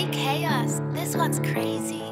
Hey, Chaos, this one's crazy.